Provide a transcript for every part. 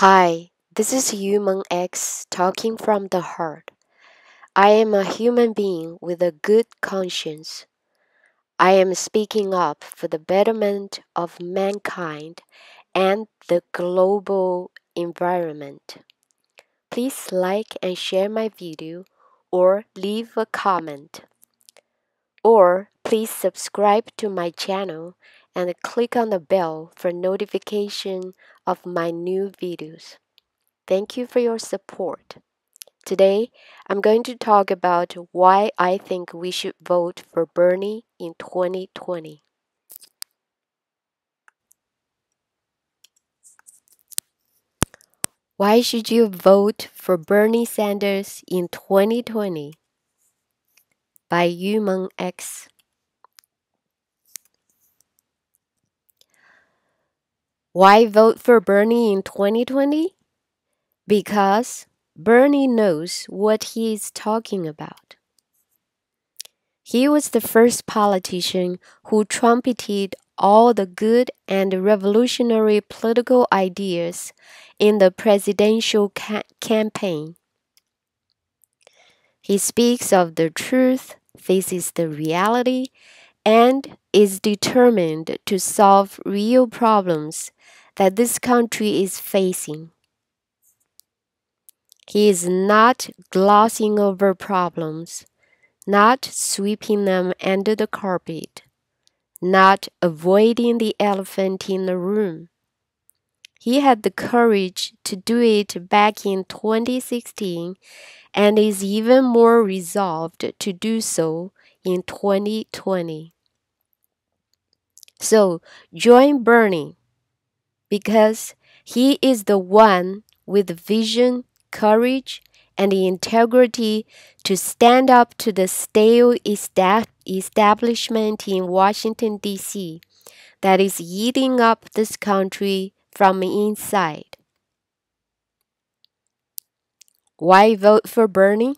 Hi, this is YumongX talking from the heart. I am a human being with a good conscience. I am speaking up for the betterment of mankind and the global environment. Please like and share my video or leave a comment. Or please subscribe to my channel and click on the bell for notification of my new videos. Thank you for your support. Today, I'm going to talk about why I think we should vote for Bernie in 2020. Why should you vote for Bernie Sanders in 2020? By YumongX. Why vote for Bernie in 2020? Because Bernie knows what he is talking about. He was the first politician who trumpeted all the good and revolutionary political ideas in the presidential ca campaign. He speaks of the truth, faces the reality, and is determined to solve real problems that this country is facing. He is not glossing over problems, not sweeping them under the carpet, not avoiding the elephant in the room. He had the courage to do it back in 2016 and is even more resolved to do so in 2020. So join Bernie because he is the one with vision courage, and the integrity to stand up to the stale establishment in Washington, D.C., that is eating up this country from inside. Why vote for Bernie?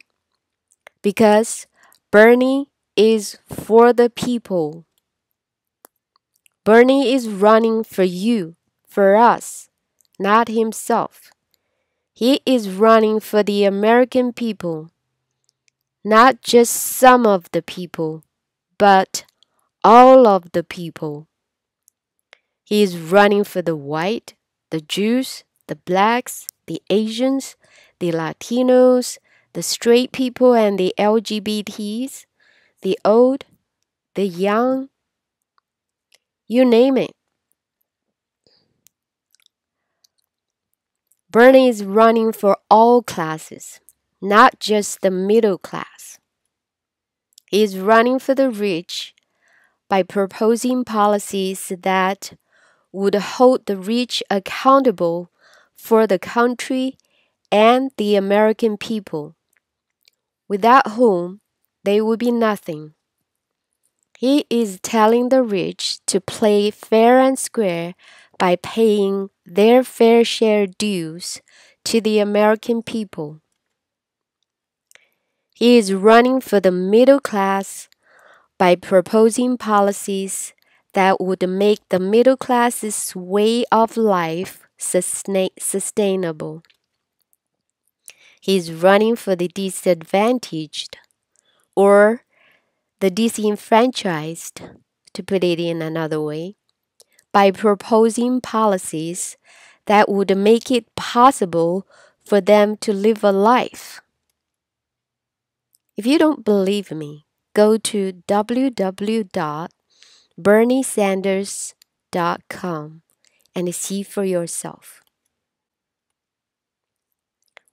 Because Bernie is for the people. Bernie is running for you, for us, not himself. He is running for the American people, not just some of the people, but all of the people. He is running for the white, the Jews, the blacks, the Asians, the Latinos, the straight people and the LGBTs, the old, the young, you name it. Bernie is running for all classes, not just the middle class. He is running for the rich by proposing policies that would hold the rich accountable for the country and the American people, without whom they would be nothing. He is telling the rich to play fair and square by paying their fair share dues to the American people. He is running for the middle class by proposing policies that would make the middle class's way of life sustain sustainable. He is running for the disadvantaged or the disenfranchised, to put it in another way by proposing policies that would make it possible for them to live a life. If you don't believe me, go to www.berniesanders.com and see for yourself.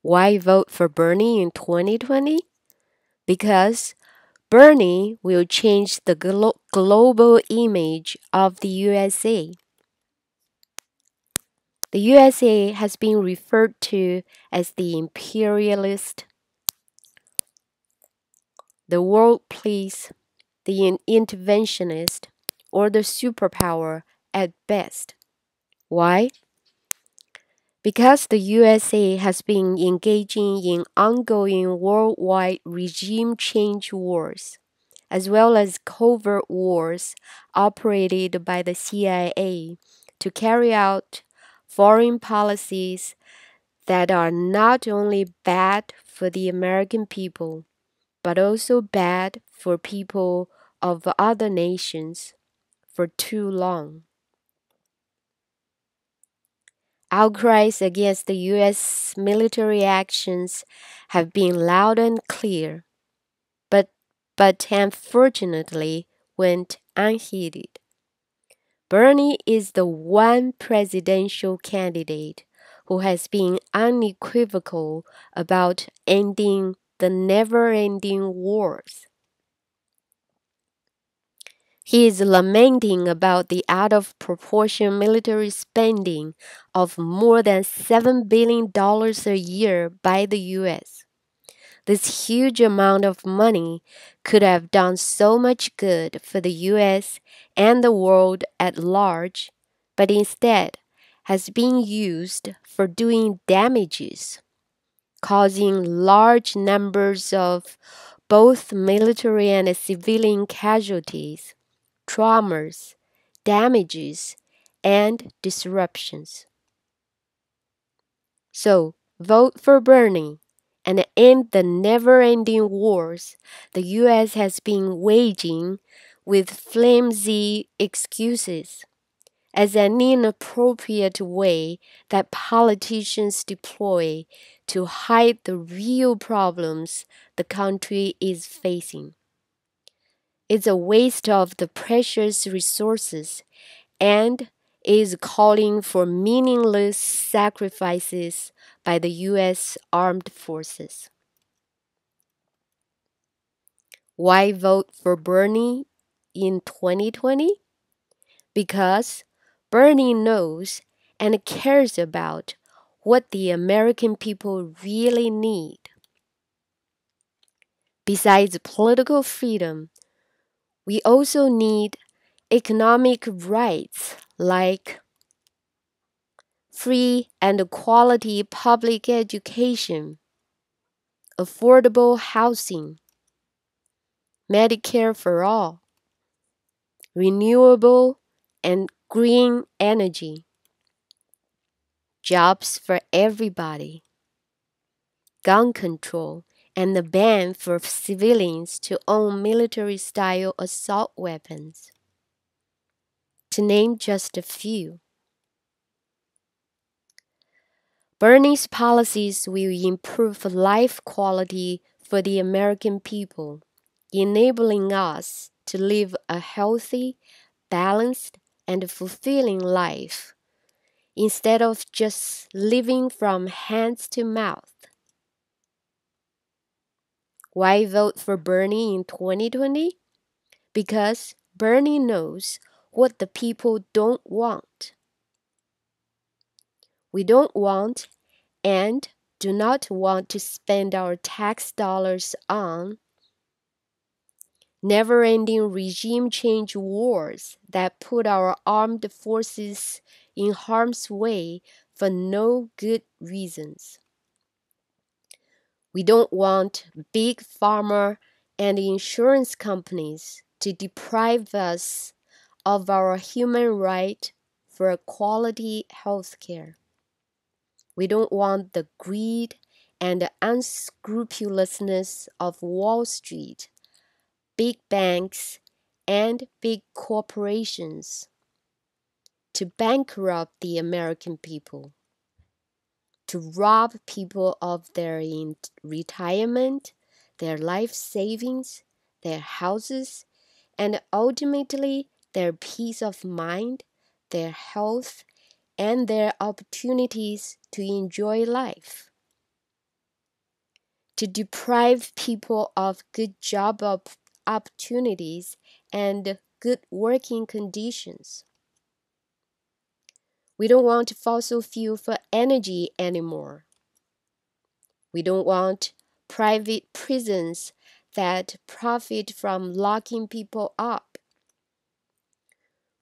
Why vote for Bernie in 2020? Because Bernie will change the glo global image of the USA. The USA has been referred to as the imperialist, the world police, the interventionist, or the superpower at best. Why? Because the USA has been engaging in ongoing worldwide regime change wars, as well as covert wars operated by the CIA to carry out foreign policies that are not only bad for the American people, but also bad for people of other nations for too long. Outcries against the U.S. military actions have been loud and clear, but, but unfortunately went unheeded. Bernie is the one presidential candidate who has been unequivocal about ending the never ending wars. He is lamenting about the out of proportion military spending of more than $7 billion a year by the US. This huge amount of money could have done so much good for the US and the world at large, but instead has been used for doing damages, causing large numbers of both military and civilian casualties traumas, damages, and disruptions. So, vote for Bernie and end the never ending wars the US has been waging with flimsy excuses as an inappropriate way that politicians deploy to hide the real problems the country is facing is a waste of the precious resources and is calling for meaningless sacrifices by the U.S. armed forces. Why vote for Bernie in 2020? Because Bernie knows and cares about what the American people really need. Besides political freedom, we also need economic rights like free and quality public education, affordable housing, Medicare for all, renewable and green energy, jobs for everybody, gun control, and the ban for civilians to own military style assault weapons. To name just a few. Bernie's policies will improve life quality for the American people, enabling us to live a healthy, balanced, and fulfilling life instead of just living from hands to mouth. Why vote for Bernie in 2020? Because Bernie knows what the people don't want. We don't want and do not want to spend our tax dollars on never ending regime change wars that put our armed forces in harm's way for no good reasons. We don't want big pharma and insurance companies to deprive us of our human right for quality health care. We don't want the greed and the unscrupulousness of Wall Street, big banks, and big corporations to bankrupt the American people to rob people of their retirement, their life savings, their houses, and ultimately their peace of mind, their health, and their opportunities to enjoy life. To deprive people of good job op- opportunities and good working conditions. We don't want fossil fuel for energy anymore. We don't want private prisons that profit from locking people up.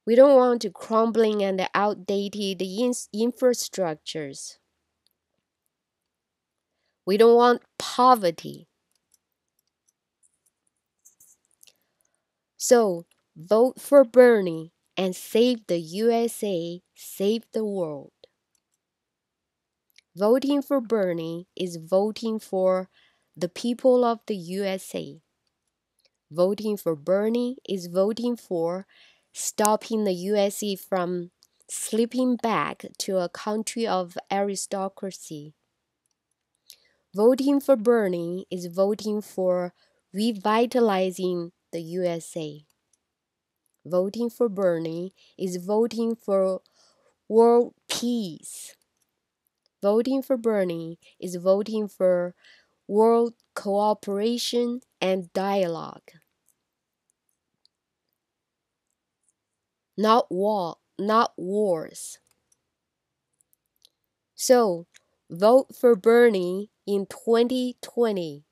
We don't want crumbling and outdated infrastructures. We don't want poverty. So, vote for Bernie and save the USA, save the world. Voting for Bernie is voting for the people of the USA. Voting for Bernie is voting for stopping the USA from slipping back to a country of aristocracy. Voting for Bernie is voting for revitalizing the USA. Voting for Bernie is voting for world peace. Voting for Bernie is voting for world cooperation and dialogue. Not war, not wars. So, vote for Bernie in 2020.